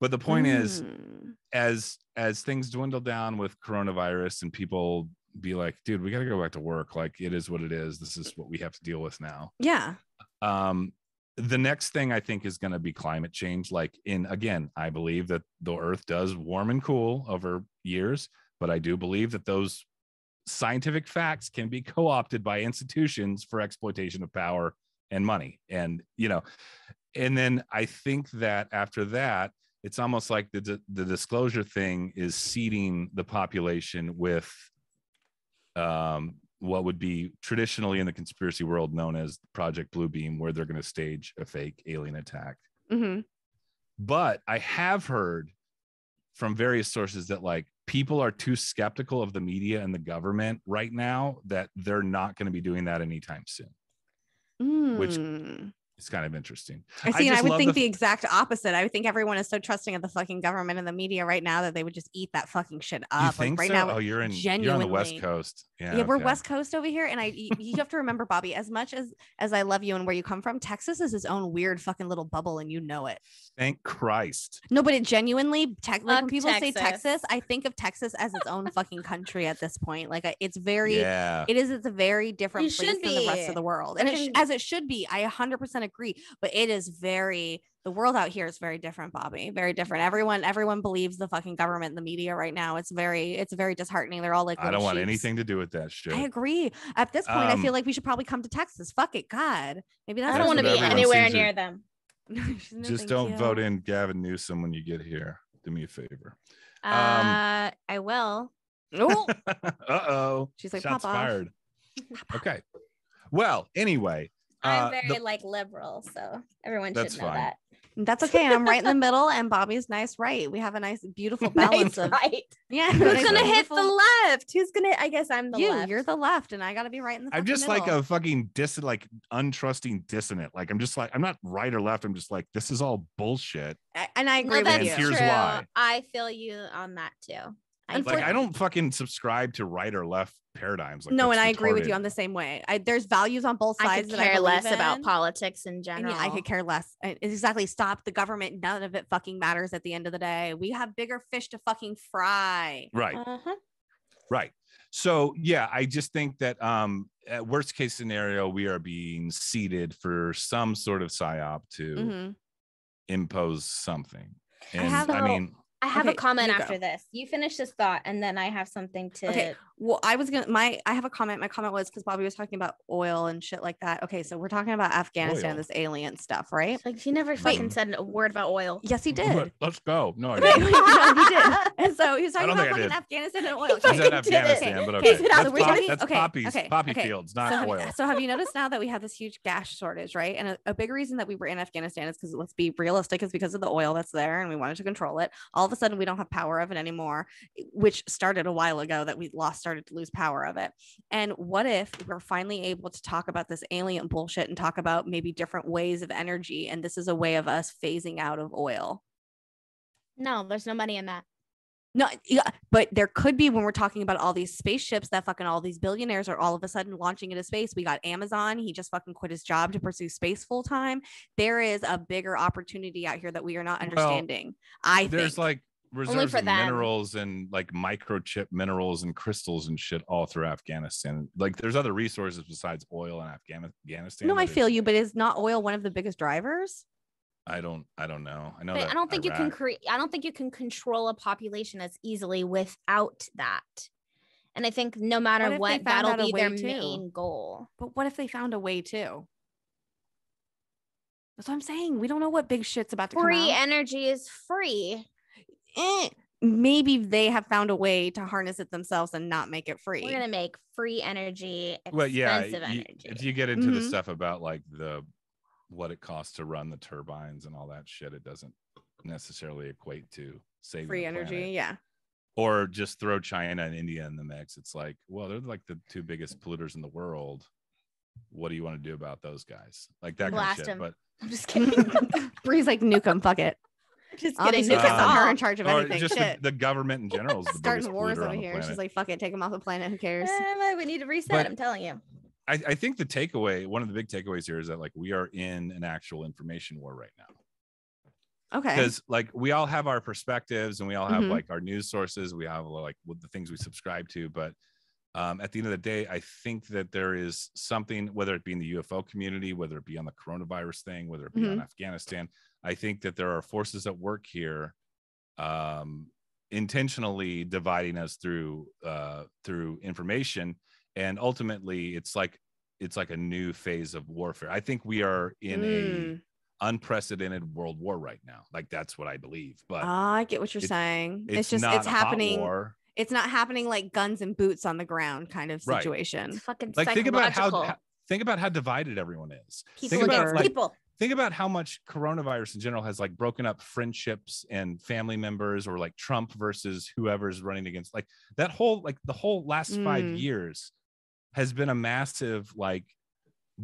but the point is Mm. as as things dwindle down with coronavirus and people be like dude we got to go back to work like it is what it is this is what we have to deal with now yeah. um the next thing i think is going to be climate change like in again i believe that the earth does warm and cool over years but i do believe that those scientific facts can be co-opted by institutions for exploitation of power and money. And you know and then i think that after that it's almost like the the disclosure thing is seeding the population with um what would be traditionally in the conspiracy world known as Project Bluebeam, where they're going to stage a fake alien attack. hmm But I have heard from various sources that like people are too skeptical of the media and the government right now that they're not going to be doing that anytime soon. Which- Mm. It's kind of interesting. I see, and I would think the- the exact opposite. I would think everyone is so trusting of the fucking government and the media right now that they would just eat that fucking shit up. you Like, right so? now, oh, you're in you're on the West Coast. Yeah, yeah, we're okay. West Coast over here, and I you, you have to remember, Bobby. As much as as I love you and where you come from, Texas is its own weird fucking little bubble, and you know it. Thank Christ. No, but it genuinely, tech, like when Fuck people say Texas. Texas, I think of Texas as its own fucking country at this point. Like it's very, Yeah. it is. It's a very different You place should than the rest of the world, and it sh- as it should be. I 100% agree, but it is very. The world out here is very different, Bobby. Very different. Everyone, everyone believes the fucking government the media right now. It's very, it's very disheartening. They're all like, I don't little want sheeps. anything to do with that shit. I agree. At this point, I Um, feel like we should probably come to Texas. Fuck it, God. Maybe that's I don't want to be anywhere seems to- near them. Just don't vote in Gavin Newsom when you get here. Do me a favor. Um, Uh, I will. Oh, uh oh. she's like, Shots pop off. fired. Okay. Well, anyway, I'm uh, very the- like liberal, so everyone should know fine. that. That's okay. And I'm right in the middle, and Bobby's nice right. We have a nice, beautiful Nice, balance of right? yeah. Who's That's gonna hit the left? Who's gonna? I guess I'm the you? left. You're the left, and I got to be right in the. I'm fucking just like a fucking dis like untrusting dissonant. Like I'm just like I'm not right or left. I'm just like this is all bullshit. I- and I no, agree that's with And you. here's true. why. I feel you on that too. I Like do. I don't fucking subscribe to right or left paradigms. Like, no, that's and I agree with retarded. you on the same way. I, there's values on both I sides could that I care less believe about politics in and general. yeah, I could care less. And it's exactly. Stop the government. None of it fucking matters at the end of the day. We have bigger fish to fucking fry. Right. Uh-huh. Right. So yeah, I just think that um at worst case scenario, we are being seated for some sort of psyop to Mhm. impose something. I And I, have- mean, I have Okay, a comment you go. after this. You finish this thought, and then I have something to. Okay. Well, I was gonna my I have a comment. My comment was because Bobby was talking about oil and shit like that. Okay, so we're talking about Afghanistan, Oil. this alien stuff, right? Like she never fucking said a word about oil. Yes, he did. let's go. No, I didn't. no, he did. And so he was talking about think fucking. Afghanistan and oil. He He's Okay. in fucking did. Afghanistan, but Okay, okay. That's, we're pop- that's okay, poppies, okay, poppy okay. fields, not so, have, oil. so have you noticed now that we have this huge gas shortage, right? And a, a big reason that we were in Afghanistan is because let's be realistic, is because of the oil that's there, and we wanted to control it. All of a sudden, we don't have power of it anymore, which started a while ago that we lost, started to lose power of it. And what if we're finally able to talk about this alien bullshit and talk about maybe different ways of energy, and this is a way of us phasing out of oil? No, there's no money in that. No, yeah, but there could be when we're talking about all these spaceships that fucking all these billionaires are all of a sudden launching into space. We got Amazon. He just fucking quit his job to pursue space full time. There is a bigger opportunity out here that we are not Well, understanding. I There's think. like reserves of them. minerals and like microchip minerals and crystals and shit all through Afghanistan. Like there's other resources besides oil in Afghanistan. No, I feel you, but is not oil one of the biggest drivers? I don't. I don't know. I know. That I don't think you can create. I don't think you can control a population as easily without that. And I think no matter if they what, that'll be their too? main goal. But what if they found a way to? That's what I'm saying. We don't know what big shit's about to Free come out. energy is free. Eh, Maybe they have found a way to harness it themselves and not make it free. We're gonna make free energy expensive Well, yeah. energy. you- if you get into the Mhm. stuff about like the what it costs to run the turbines and all that shit, it doesn't necessarily equate to saving free energy, planet. yeah. Or just throw China and India in the mix. It's like, well, they're like the two biggest polluters in the world. What do you want to do about those guys? Like that Blast kind of shit. 'em. But I'm just kidding. Bree's like nuke 'em, fuck it. just I'll be kidding. so nuke pissed us on her in charge of or anything. just the, Shit. the government in general is the Starting biggest wars polluter over the here. planet. She's like, fuck it, take him off the planet. Who cares? Eh, we need to reset. But- I'm telling you. I, I think the takeaway, one of the big takeaways here is that like we are in an actual information war right now. Okay. because like we all have our perspectives and we all have Mhm. like our news sources we have like the things we subscribe to but um, at the end of the day i think that there is something whether it be in the ufo community whether it be on the coronavirus thing whether it be on afghanistan i think that there are forces at work here um, intentionally dividing us through uh, through information and ultimately it's like it's like a new phase of warfare i think we are in a Mm. unprecedented world war right now. Like that's what I believe. But Ah, I get what you're it's- saying. It's, it's, just not it's happening. war. It's not happening like guns and boots on the ground kind of Right. situation. It's fucking Like think about how, think about how divided everyone is. people think about like people. Think about how much coronavirus in general has like broken up friendships and family members or like Trump versus whoever's running against like that whole like the whole last five Mm. years has been a massive like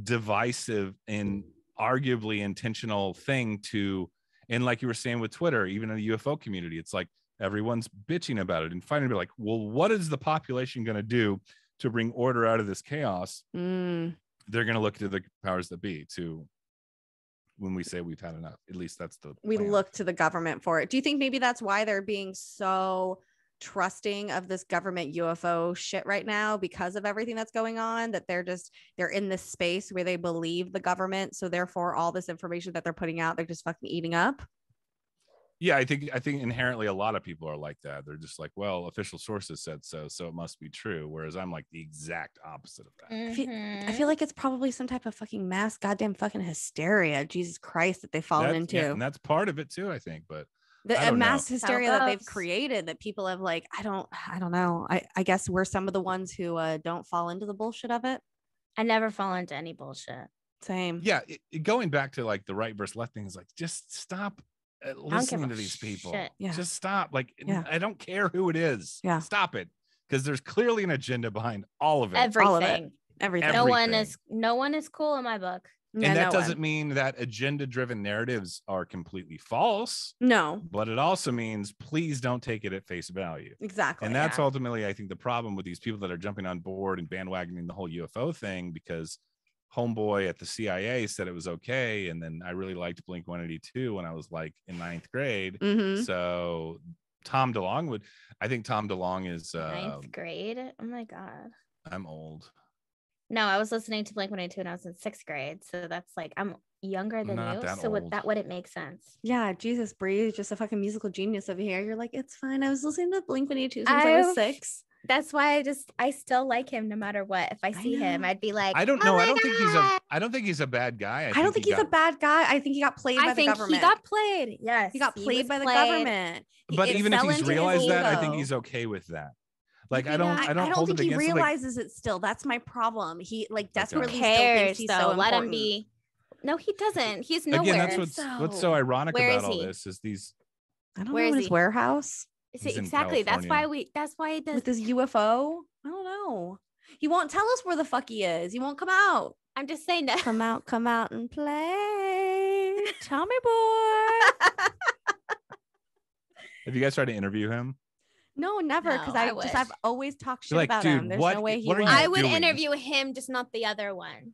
divisive and arguably intentional thing to and like you were saying with Twitter, even in the UFO community, it's like everyone's bitching about it and finally be like, well, what is the population going to do to bring order out of this chaos? Mm. They're going to look to the powers that be to when we say we've had enough. At least that's the We plan. look to the government for it. Do you think maybe that's why they're being so trusting of this government UFO shit right now because of everything that's going on that they're just they're in this space where they believe the government so therefore all this information that they're putting out they're just fucking eating up Yeah, I think I think inherently a lot of people are like that. They're just like, well, official sources said so, so it must be true. Whereas I'm like the exact opposite of that. I feel- I Mhm. feel like it's probably some type of fucking mass goddamn fucking hysteria Jesus Christ that they've fallen That's- into yeah, and that's part of it too, I think. But the I a don't know. mass hysteria that they've created that people have like i don't i don't know i i guess we're some of the ones who uh don't fall into the bullshit of it I never fall into any bullshit. same yeah, it, it- going back to like the right versus left thing is like just stop give Uh, listening to these people. Yeah. Just stop. Like Yeah. I don't care who it is. Yeah. Stop it. Because there's clearly an agenda behind all of it. All of it. Everything. everything No one is no one is cool in my book. Yeah, and that no doesn't one. mean that agenda driven narratives are completely false, no but it also means please don't take it at face value. exactly And that's yeah. ultimately, I think, the problem with these people that are jumping on board and bandwagoning the whole UFO thing because homeboy at the CIA said it was okay. And then I really liked Blink 182 when I was like in ninth grade. Mhm. So Tom DeLonge would, I think Tom DeLonge is, uh, Ninth grade. Oh my god. I'm old. No, I was listening to Blink 182 when I was in sixth grade. So that's like I'm younger than Not you. that so would that wouldn't make sense. yeah jesus Bree just a fucking musical genius over here you're like it's fine i was listening to blink 182 since i was I've- six That's why I just I still like him no matter what. If I I see him. I'd be like, I don't "Oh know. I don't think he's a I don't think he's a bad guy. i, don't think he he's a got- bad guy i think he got played by I the think government he got played. Yes, he got played by the played. government But it even if he's realized that, I think he's okay with that. Like I don't. I don't, I don't hold think it he against him, like, realizes it still. That's my problem. He like desperately still thinks cares he's though? so Let him be. No, he doesn't. He's nowhere. again that's what's what's so So, ironic about all he? this is these I don't know his he? warehouse Is He's it in exactly? That's why we. That's why it does. with his UFO. I don't know. He won't tell us where the fuck he is. He won't come out. I'm just saying that. Come out, come out and play, Tommy boy. have you guys tried to interview him No, never. Because No, I, I just. I've always talked shit like, about "Dude, him. There's what- no way he what are would. you I would doing? interview him, just not the other one.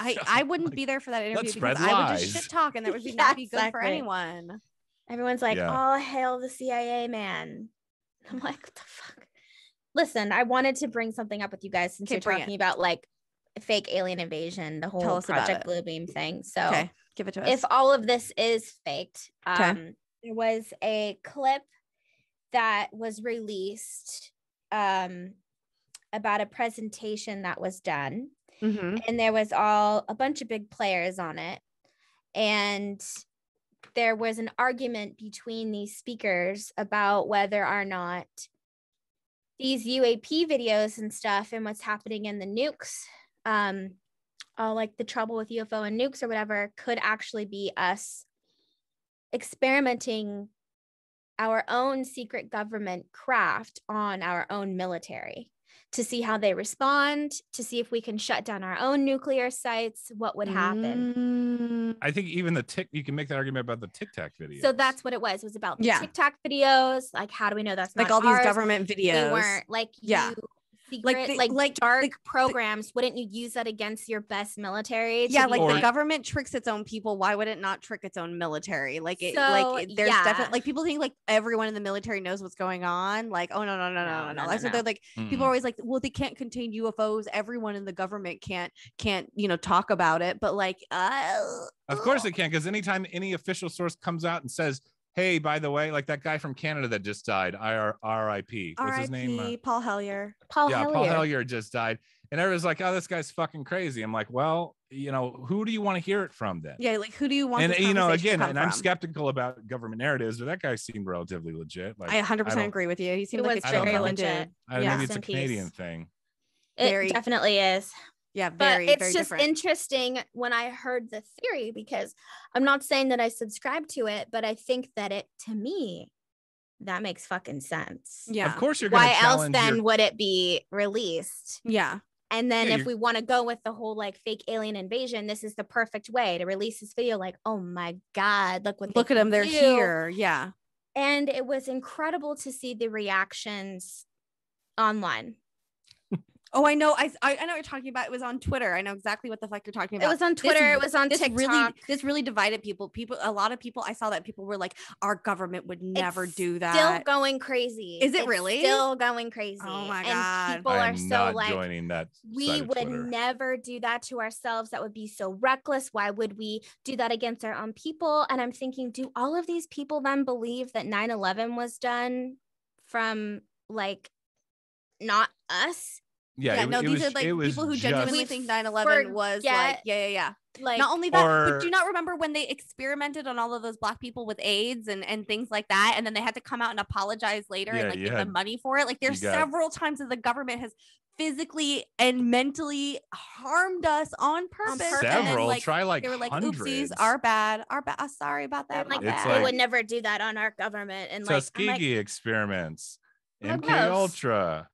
I, I wouldn't be there for that interview Let's spread because I would just lies. shit talk and that would be Yeah, not be good for anyone. Everyone's like, Yeah. "All hail the CIA man." I'm like, "What the fuck?" Listen, I wanted to bring something up with you guys since Okay, you're bring it. talking about like fake alien invasion, the whole us Project it. Blue Beam thing. So, Okay, give it to us. if all of this is faked, um, there was a clip that was released um, about a presentation that was done Mhm. and there was all a bunch of big players on it and there was an argument between these speakers about whether or not these UAP videos and stuff and what's happening in the nukes um all like the trouble with UFO and nukes or whatever could actually be us experimenting our own secret government craft on our own military to see how they respond, to see if we can shut down our own nuclear sites, what would happen. Mm, I think even the tick you can make that argument about the Tic Tac video. So that's what it was. It was about the Yeah. Tic Tac videos. Like, how do we know that's like not all these ours? government They videos. weren't like Yeah. you secret, Like like the- like dark the- programs. Wouldn't you use that against your best military? yeah, be like the government tricks its own people. Why would it not trick its own military? Like it, So, like it- there's yeah. definitely like people think like everyone in the military knows what's going on. Like, oh no, no, no, no, No, no, no, no. no, That's what no. they're like. Mm-mm. People are always like, well, they can't contain UFOs. Everyone in the government can't can't you know talk about it. But like, uh, Of course they can, because anytime any official source comes out and says, "Hey, by the way, like that guy from Canada that just died, IR, RIP, what's his name? Uh, Paul Hellyer. Paul yeah, Hellyer. Paul Hellyer just died, and everyone's like, "Oh, this guy's fucking crazy." I'm like, "Well, you know, who do you want to hear it from then?" Yeah, like who do you want? and you know, again, come and I'm from? skeptical about government narratives, but that guy seemed relatively legit. Like, I 100 percent agree with you. He seemed It like was a I don't chill know. villain dude. legit. I yeah. maybe it's a Canadian peace. thing. It Very- definitely is. Yeah, but it's very just different. interesting when I heard the theory because I'm not saying that I subscribe to it, but I think that it to me that makes fucking sense. yeah, Of course, you're going Why else then your- would it be released? yeah. And then Yeah, if we want to go with the whole like fake alien invasion, this is the perfect way to release this video. Like, oh my god, look what Look at them. They're do. here. Yeah. And it was incredible to see the reactions online. Oh, I know. I, I I know what you're talking about. It was on Twitter. I know exactly what the fuck you're talking about. It was on Twitter. r- it was on this TikTok. really this really divided people. People, a lot of people. I saw that people were like, "Our government would never It's do that." Still going crazy. Is it It's really? Still going crazy. Oh my And God. people I am are so not like, joining that. we would Twitter. never do that to ourselves. That would be so reckless. Why would we do that against our own people? And I'm thinking, do all of these people then believe that 9 11 was done from like not us? Yeah, it, no, it these was, are like people who genuinely We think 9/11 was like, yeah, yeah, yeah. Like, Not only that, but do you not remember when they experimented on all of those black people with AIDS and, and things like that? And then they had to come out and apologize later Yeah, and like you give had- them money for it. Like there's got- several times that the government has physically and mentally harmed us on purpose. purpose. and then, several. like, try like they were like, hundreds. oopsies, our bad, our bad. uh, Sorry about that. my like, bad." they like- would never do that on our government. And like, like, Tuskegee experiments, What MK else? Ultra,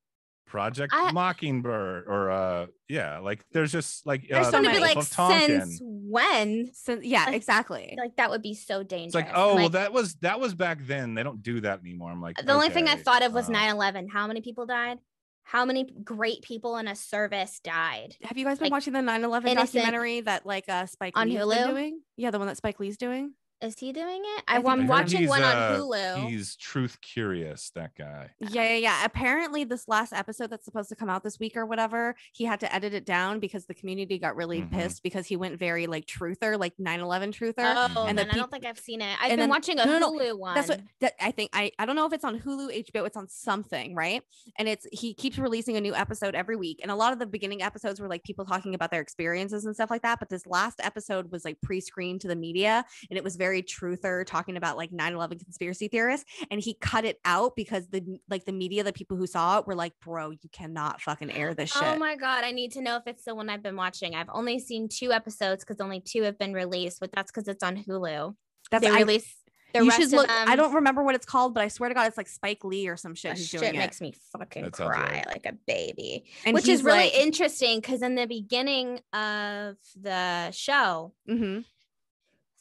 Project I- Mockingbird, or uh, yeah, like there's just like I just uh, want to be like, Gulf of Tonkin. since when? Since- yeah, Like- exactly. Like that would be so dangerous. It's like, And, oh, well, that was that was back then. They don't do that anymore. I'm like, the only thing I thought of was uh, 9 11. How many people died? How many great people in a service died? Have you guys been like, watching the 9/11 documentary that like uh Spike On Lee's been Hulu? doing? Yeah, the one that Spike Lee's doing. Is he doing it? I I, think I'm I watching one on uh, Hulu. He's truth curious. That guy. Yeah, yeah, yeah. Apparently, this last episode that's supposed to come out this week or whatever, he had to edit it down because the community got really Mhm. pissed because he went very like truther, like 9/11 truther. Oh, and and the then I don't think I've seen it. I've been then- watching a no, no, Hulu one. That's what that I think. I I don't know if it's on Hulu, HBO. It's on something, right? And it's he keeps releasing a new episode every week. And a lot of the beginning episodes were like people talking about their experiences and stuff like that. But this last episode was like pre-screened to the media, and it was very truther, talking about like 9/11 conspiracy theorists. And he cut it out because the like the media, the people who saw it, were like, "Bro, you cannot fucking air this shit." Oh my god, I need to know if it's the one I've been watching. I've only seen two episodes because only two have been released, but that's because it's on Hulu. That's they I, release the you rest should of look. them. I don't remember what it's called, but I swear to God, it's like Spike Lee or some shit. Who's shit doing it. makes me fucking That cry right. like a baby. And Which is really like- interesting because in the beginning of the show, Mhm.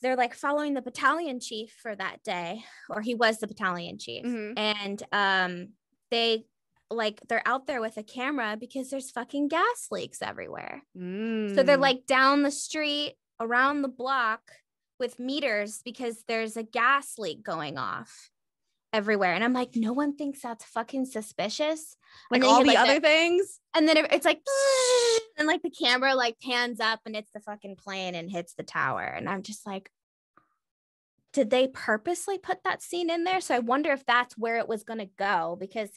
They're like following the battalion chief for that day, or he was the battalion chief. Mhm. And um they like they're out there with a camera because there's fucking gas leaks everywhere. So they're Mm. like down the street, around the block, with meters because there's a gas leak going off everywhere. And I'm like, no one thinks that's fucking suspicious. Like all the like, other things. and then it- it's like and like the camera like pans up and it's the fucking plane and hits the tower. And i'm just like did they purposely put that scene in there? So i wonder if that's where it was going to go because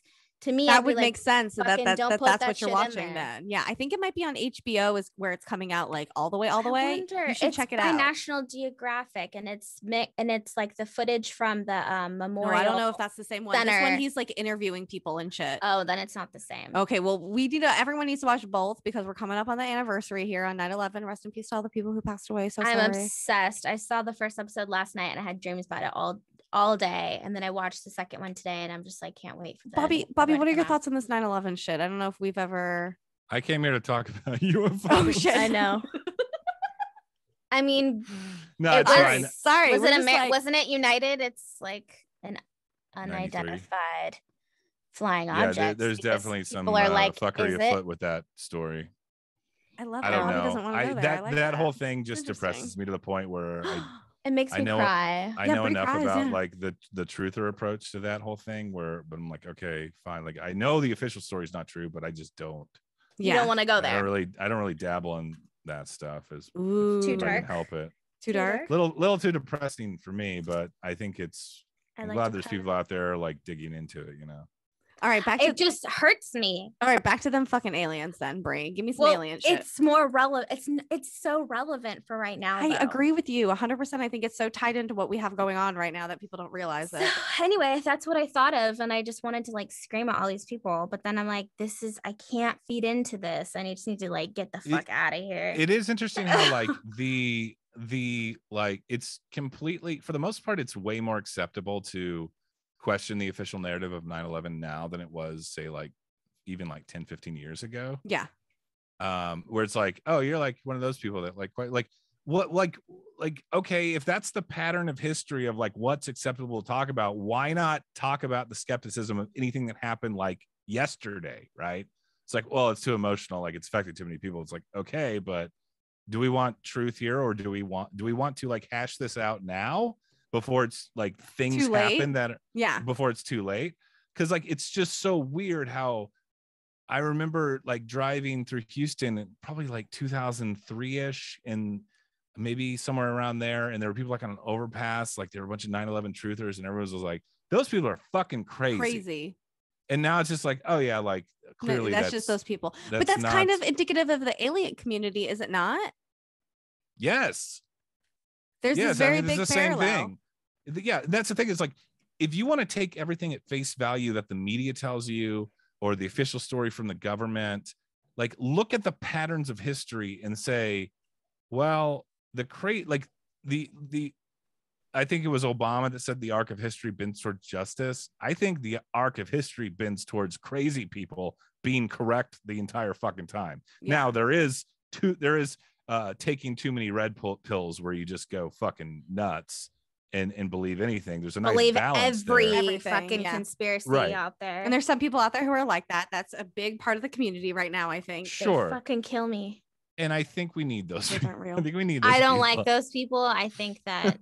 to me I'd That would like, make sense. So that, that, don't that that's that what you're watching then. Yeah. I think it might be on HBO is where it's coming out like all the way, all the I way. wonder. You should it's check it out. national geographic and it's and it's like the footage from the um No, memorial I don't know if that's the same one. This Center. one he's like interviewing people and shit. oh then it's not the same Okay, well, we need to. Everyone needs to watch both because we're coming up on the anniversary here on 9/11. Rest in peace to all the people who passed away. So i'm sorry. obsessed i saw the first episode last night and i had dreams about it all all day and then i watched the second one today and i'm just like can't wait for the Bobby, Bobby, what are your out. thoughts on this 9/11 shit? I don't know if we've ever. I came here to talk about UFOs. Oh shit! I know. I mean, No, It it's was- fine. Sorry, Was it Amer- like... wasn't it United? It's like an unidentified flying Yeah, object. there, there's definitely some people are uh, like, fuckery is afoot it? with that story. I love I don't Bobby know. doesn't want to I, go there. that I like that whole thing just depresses me to the point where I, It makes I me know- cry. I Yeah, know enough cries, about yeah. like the the truther approach to that whole thing where but I'm like, okay, fine. Like I know the official story is not true, but I just don't You Yeah. don't want to go there. I don't really I don't really dabble in that stuff as Ooh, Too if I can dark. help it. Too dark. Little little too depressing for me, but I think it's I I'm like glad there's cry. people out there like digging into it, you know. All right, back to It just hurts me. all right, back to them fucking aliens then, Bree. Give me some Well, alien shit. it's more relevant. It's it's so relevant for right now. I though. agree with you 100%. I think it's so tied into what we have going on right now that people don't realize So, it. anyway, that's what I thought of, and I just wanted to like scream at all these people. But then I'm like, this is I can't feed into this. And I just need to like get the fuck out of here. it is interesting how like the the like it's completely for the most part it's way more acceptable to question the official narrative of 9-11 now than it was say like even like 10 15 years ago? Yeah. um where it's like oh you're like one of those people that like quite like what like like okay if that's the pattern of history of like what's acceptable to talk about why not talk about the skepticism of anything that happened like yesterday? Right? It's like well it's too emotional like it's affected too many people. It's like okay but do we want truth here or do we want do we want to like hash this out now before it's like things Too late? happen that Yeah. before it's too late because like it's just so weird how i remember like driving through houston probably like 2003ish and maybe somewhere around there and there were people like on an overpass like there were a bunch of 9-11 truthers and everyone was like those people are fucking crazy, Crazy. and now it's just like oh yeah like clearly that's, just those people. but that's that's kind of indicative of the alien community, is it not? yes There's yes, this very I mean, big it's the same parallel. Yeah, that's the thing. Is like if you want to take everything at face value that the media tells you or the official story from the government, like look at the patterns of history and say, well, the crate like the the I think it was Obama that said the arc of history bends towards justice. I think the arc of history bends towards crazy people being correct the entire fucking time. Yeah. Now there is too there is uh taking too many red pill- pills where you just go fucking nuts and and believe anything. There's a nice Believe balance every there. Fucking yeah. conspiracy Right. out there. And there's some people out there who are like that. That's a big part of the community right now, I think. They Sure. fucking kill me. And I think we need those. Those aren't real. I think we need. Those I don't people. like those people. I think that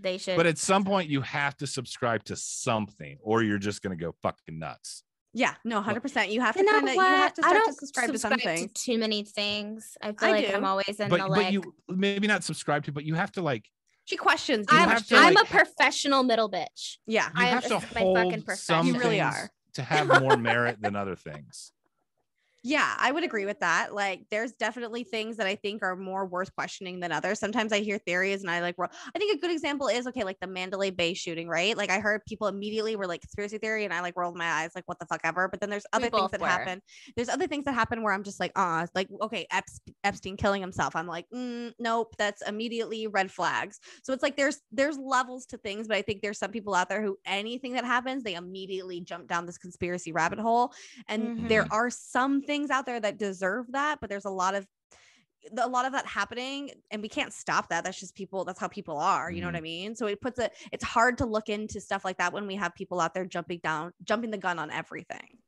they should. But at some point, you have to subscribe to something, or you're just gonna go fucking nuts. Yeah, no, 100%. You have to you know kind of you have to I don't to subscribe, to something. too many things. I feel I like do. I'm always in But the but like. you maybe not subscribe to, but you have to like She questions. you I'm, have to, I'm like, a professional middle bitch. yeah. you I have to this my hold fucking some profession. You really things are. to have more merit than other things. Yeah, I would agree with that. Like, there's definitely things that I think are more worth questioning than others. Sometimes I hear theories and I like, ro- I think a good example is okay, like the Mandalay Bay shooting, right? Like, I heard people immediately were like conspiracy theory, and I like rolled my eyes, like, what the fuck ever. But then there's other things that were. happen. There's other things that happen where I'm just like, uh, like, okay, Eps- Epstein killing himself. I'm like, mm, nope, that's immediately red flags. So it's like there's there's levels to things, but I think there's some people out there who anything that happens, they immediately jump down this conspiracy rabbit hole. And there are some things out there that deserve that, but there's a lot of a lot of that happening and we can't stop that. That's just people that's how people are you know what mm-hmm. i mean? So it puts a it's hard to look into stuff like that when we have people out there jumping down jumping the gun on everything